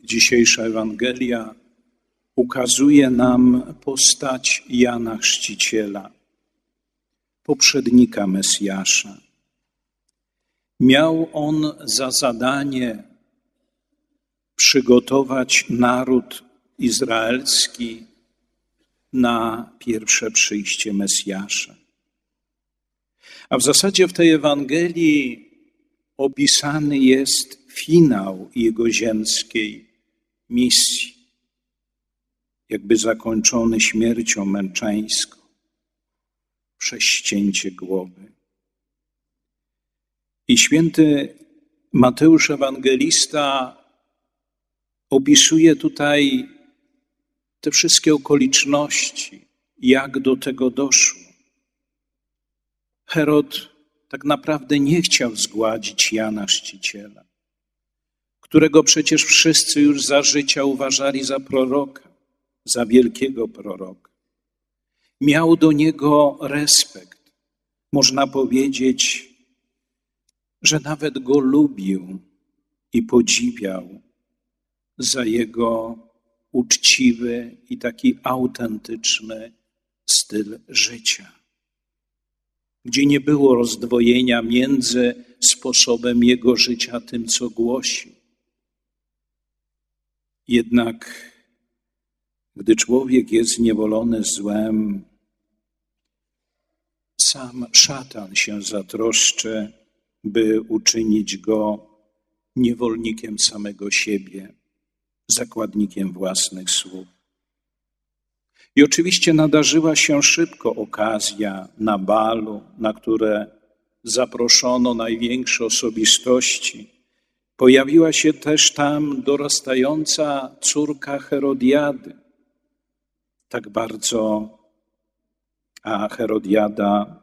Dzisiejsza Ewangelia ukazuje nam postać Jana Chrzciciela, poprzednika Mesjasza. Miał on za zadanie przygotować naród izraelski na pierwsze przyjście Mesjasza. A w zasadzie w tej Ewangelii opisany jest finał jego ziemskiej misji, jakby zakończony śmiercią męczeńską, przez ścięcie głowy. I święty Mateusz Ewangelista opisuje tutaj te wszystkie okoliczności, jak do tego doszło. Herod tak naprawdę nie chciał zgładzić Jana Chrzciciela, którego przecież wszyscy już za życia uważali za proroka, za wielkiego proroka. Miał do niego respekt. Można powiedzieć, że nawet go lubił i podziwiał za jego uczciwy i taki autentyczny styl życia, gdzie nie było rozdwojenia między sposobem jego życia, tym, co głosi. Jednak gdy człowiek jest zniewolony złem, sam szatan się zatroszczy, by uczynić go niewolnikiem samego siebie zakładnikiem własnych słów. I oczywiście nadarzyła się szybko okazja na balu, na które zaproszono największe osobistości. Pojawiła się też tam dorastająca córka Herodiady. Tak bardzo, a Herodiada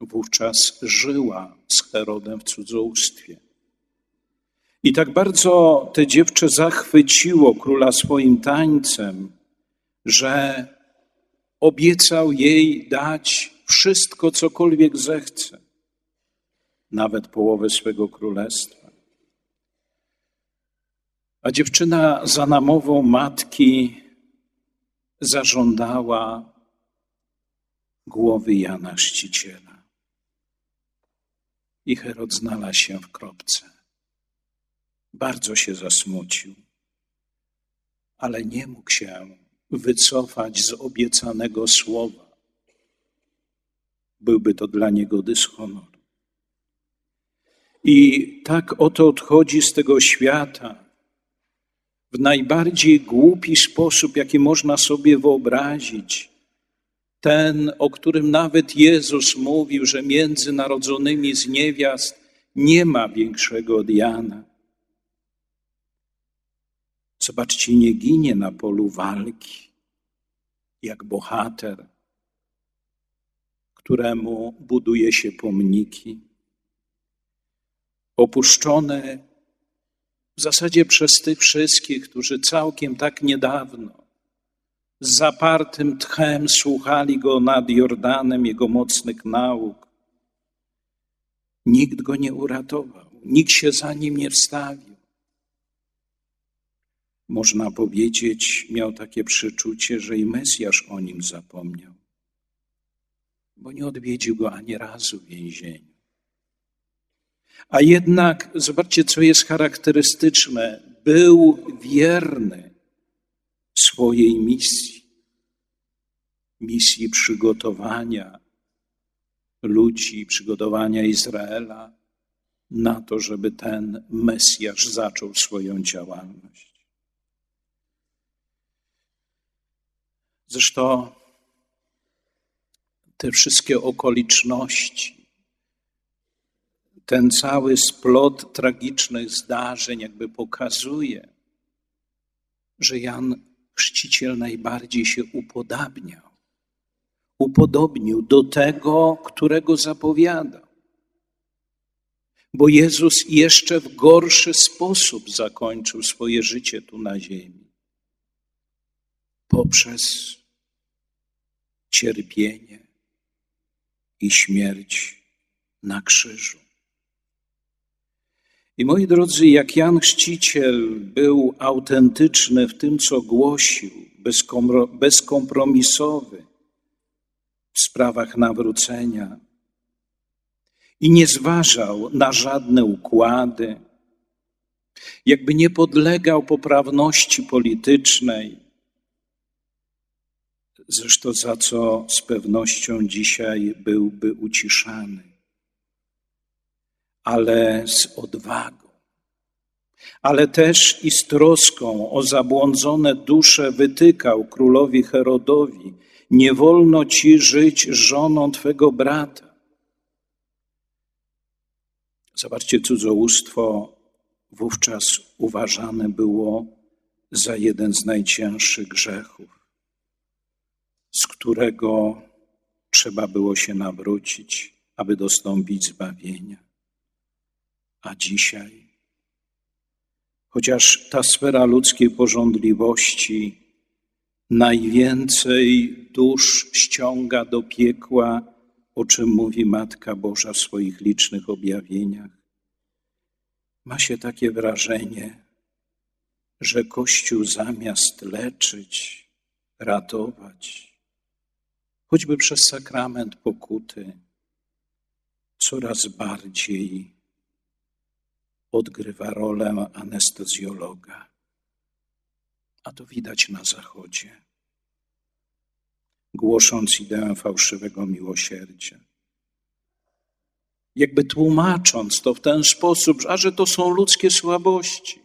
wówczas żyła z Herodem w cudzołóstwie. I tak bardzo te dziewczę zachwyciło króla swoim tańcem, że obiecał jej dać wszystko, cokolwiek zechce, nawet połowę swego królestwa. A dziewczyna za namową matki zażądała głowy Jana Chrzciciela. I Herod znalazł się w kropce. Bardzo się zasmucił, ale nie mógł się wycofać z obiecanego słowa. Byłby to dla niego dyshonor. I tak oto odchodzi z tego świata w najbardziej głupi sposób, jaki można sobie wyobrazić. Ten, o którym nawet Jezus mówił, że między narodzonymi z niewiast nie ma większego od Jana. Zobaczcie, nie ginie na polu walki, jak bohater, któremu buduje się pomniki. Opuszczony w zasadzie przez tych wszystkich, którzy całkiem tak niedawno z zapartym tchem słuchali go nad Jordanem, jego mocnych nauk. Nikt go nie uratował, nikt się za nim nie wstawił można powiedzieć, miał takie przeczucie, że i Mesjasz o nim zapomniał, bo nie odwiedził go ani razu w więzieniu. A jednak, zobaczcie, co jest charakterystyczne, był wierny swojej misji, misji przygotowania ludzi, przygotowania Izraela na to, żeby ten Mesjasz zaczął swoją działalność. Zresztą te wszystkie okoliczności, ten cały splot tragicznych zdarzeń jakby pokazuje, że Jan Chrzciciel najbardziej się upodabniał. Upodobnił do tego, którego zapowiadał. Bo Jezus jeszcze w gorszy sposób zakończył swoje życie tu na ziemi. Poprzez cierpienie i śmierć na krzyżu. I moi drodzy, jak Jan Chrzciciel był autentyczny w tym, co głosił, bezkompromisowy w sprawach nawrócenia i nie zważał na żadne układy, jakby nie podlegał poprawności politycznej, zresztą za co z pewnością dzisiaj byłby uciszany, ale z odwagą, ale też i z troską o zabłądzone dusze wytykał królowi Herodowi: Nie wolno ci żyć żoną twego brata. Zobaczcie, cudzołóstwo wówczas uważane było za jeden z najcięższych grzechów, z którego trzeba było się nawrócić, aby dostąpić zbawienia. A dzisiaj, chociaż ta sfera ludzkiej porządliwości najwięcej dusz ściąga do piekła, o czym mówi Matka Boża w swoich licznych objawieniach, ma się takie wrażenie, że Kościół zamiast leczyć, ratować, choćby przez sakrament pokuty, coraz bardziej odgrywa rolę anestezjologa. A to widać na Zachodzie, głosząc ideę fałszywego miłosierdzia. Jakby tłumacząc to w ten sposób, a że to są ludzkie słabości,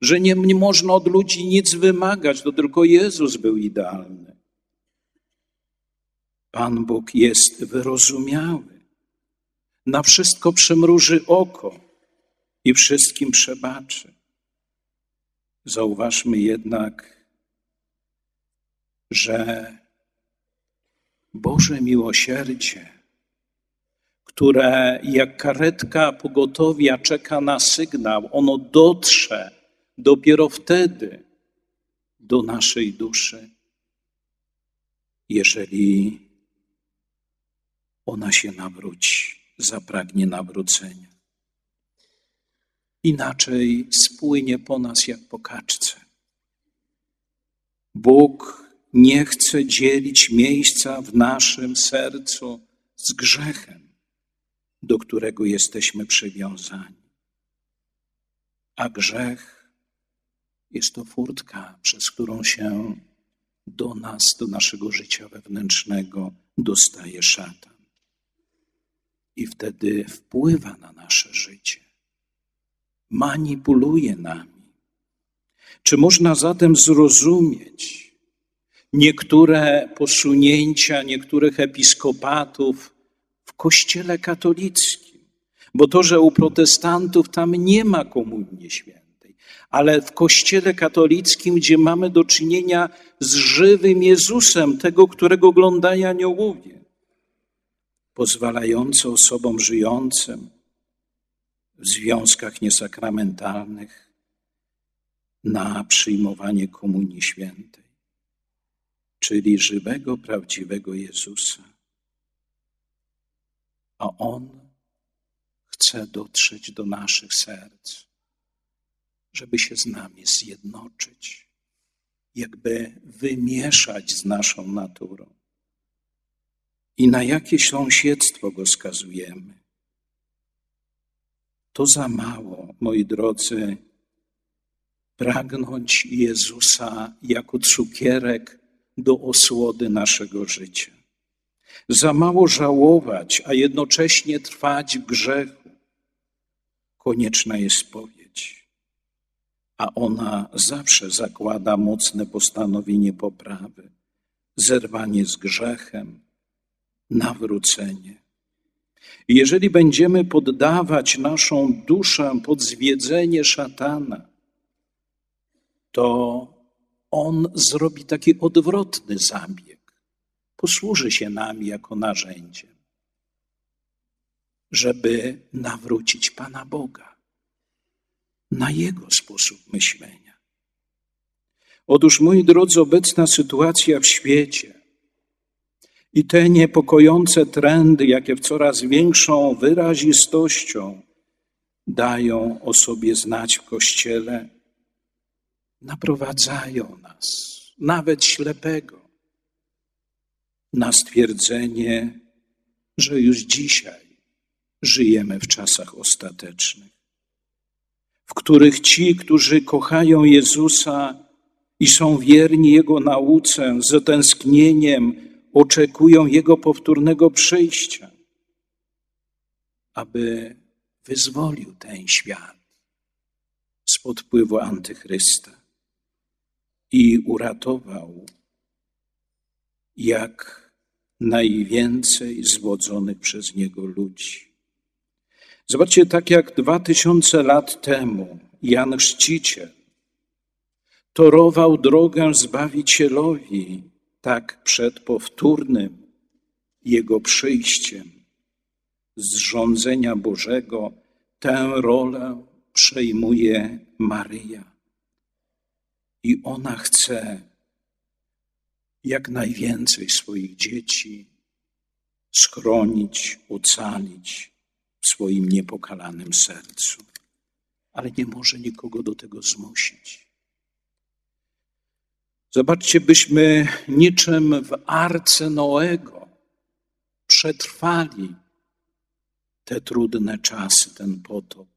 że nie, nie można od ludzi nic wymagać, to tylko Jezus był idealny. Pan Bóg jest wyrozumiały, na wszystko przymruży oko i wszystkim przebaczy. Zauważmy jednak, że Boże miłosierdzie które jak karetka pogotowia czeka na sygnał, ono dotrze dopiero wtedy do naszej duszy, jeżeli ona się nawróci, zapragnie nawrócenia. Inaczej spłynie po nas jak po kaczce. Bóg nie chce dzielić miejsca w naszym sercu z grzechem do którego jesteśmy przywiązani. A grzech jest to furtka, przez którą się do nas, do naszego życia wewnętrznego dostaje szatan. I wtedy wpływa na nasze życie, manipuluje nami. Czy można zatem zrozumieć niektóre posunięcia niektórych episkopatów w Kościele katolickim, bo to, że u protestantów tam nie ma komunii świętej, ale w Kościele katolickim, gdzie mamy do czynienia z żywym Jezusem, tego, którego oglądają aniołowie, pozwalające osobom żyjącym w związkach niesakramentalnych na przyjmowanie komunii świętej, czyli żywego, prawdziwego Jezusa a On chce dotrzeć do naszych serc, żeby się z nami zjednoczyć, jakby wymieszać z naszą naturą. I na jakie sąsiedztwo go skazujemy? To za mało, moi drodzy, pragnąć Jezusa jako cukierek do osłody naszego życia. Za mało żałować, a jednocześnie trwać w grzechu. Konieczna jest spowiedź, a ona zawsze zakłada mocne postanowienie poprawy, zerwanie z grzechem, nawrócenie. Jeżeli będziemy poddawać naszą duszę pod zwiedzenie szatana, to on zrobi taki odwrotny zabieg posłuży się nami jako narzędziem, żeby nawrócić Pana Boga na Jego sposób myślenia. Otóż, moi drodzy, obecna sytuacja w świecie i te niepokojące trendy, jakie w coraz większą wyrazistością dają o sobie znać w kościele, naprowadzają nas, nawet ślepego, na stwierdzenie, że już dzisiaj żyjemy w czasach ostatecznych, w których ci, którzy kochają Jezusa i są wierni Jego nauce, z zatęsknieniem oczekują Jego powtórnego przyjścia, aby wyzwolił ten świat spod wpływu antychrysta i uratował jak najwięcej zwodzonych przez niego ludzi. Zobaczcie, tak jak dwa tysiące lat temu Jan Chrzciciel torował drogę Zbawicielowi, tak przed powtórnym Jego przyjściem z rządzenia Bożego tę rolę przejmuje Maryja. I ona chce jak najwięcej swoich dzieci schronić, ocalić w swoim niepokalanym sercu, ale nie może nikogo do tego zmusić. Zobaczcie, byśmy niczym w arce Noego przetrwali te trudne czasy, ten potop,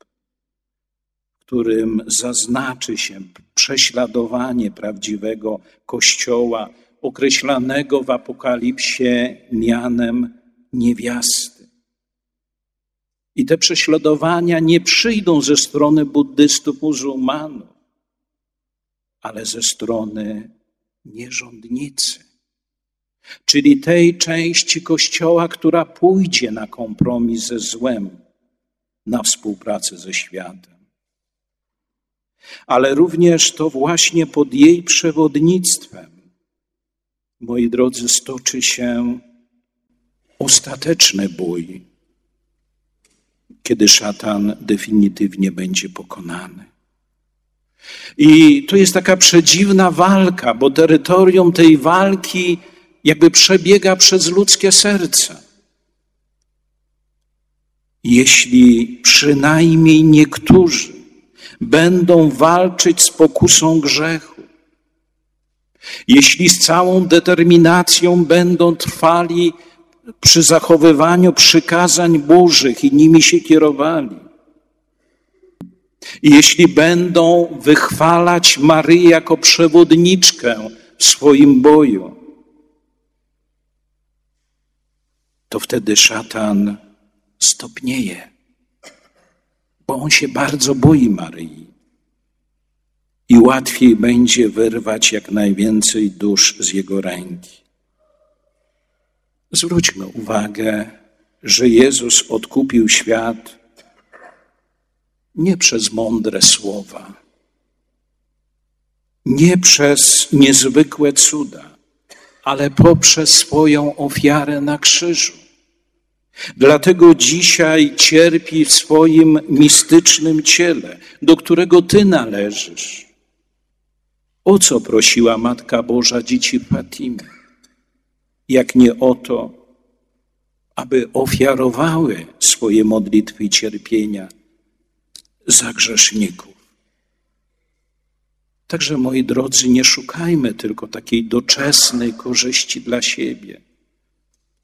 w którym zaznaczy się prześladowanie prawdziwego Kościoła, określanego w Apokalipsie mianem niewiasty. I te prześladowania nie przyjdą ze strony buddystów, muzułmanów, ale ze strony nierządnicy, czyli tej części Kościoła, która pójdzie na kompromis ze złem, na współpracę ze światem. Ale również to właśnie pod jej przewodnictwem moi drodzy, stoczy się ostateczny bój, kiedy szatan definitywnie będzie pokonany. I to jest taka przedziwna walka, bo terytorium tej walki jakby przebiega przez ludzkie serce. Jeśli przynajmniej niektórzy będą walczyć z pokusą grzechu, jeśli z całą determinacją będą trwali przy zachowywaniu przykazań Bożych i nimi się kierowali, i jeśli będą wychwalać Maryję jako przewodniczkę w swoim boju, to wtedy szatan stopnieje, bo on się bardzo boi Maryi i łatwiej będzie wyrwać jak najwięcej dusz z jego ręki. Zwróćmy uwagę, że Jezus odkupił świat nie przez mądre słowa, nie przez niezwykłe cuda, ale poprzez swoją ofiarę na krzyżu. Dlatego dzisiaj cierpi w swoim mistycznym ciele, do którego Ty należysz o co prosiła Matka Boża dzieci Fatimy? Jak nie o to, aby ofiarowały swoje modlitwy i cierpienia za grzeszników. Także, moi drodzy, nie szukajmy tylko takiej doczesnej korzyści dla siebie,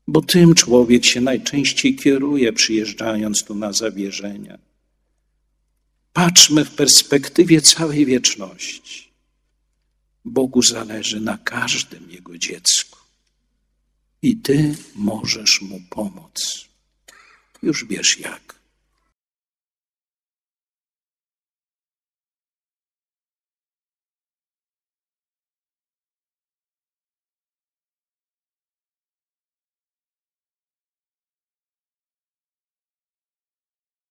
bo tym człowiek się najczęściej kieruje, przyjeżdżając tu na zawierzenia. Patrzmy w perspektywie całej wieczności. Bogu zależy na każdym Jego dziecku. I Ty możesz Mu pomóc. Już wiesz jak.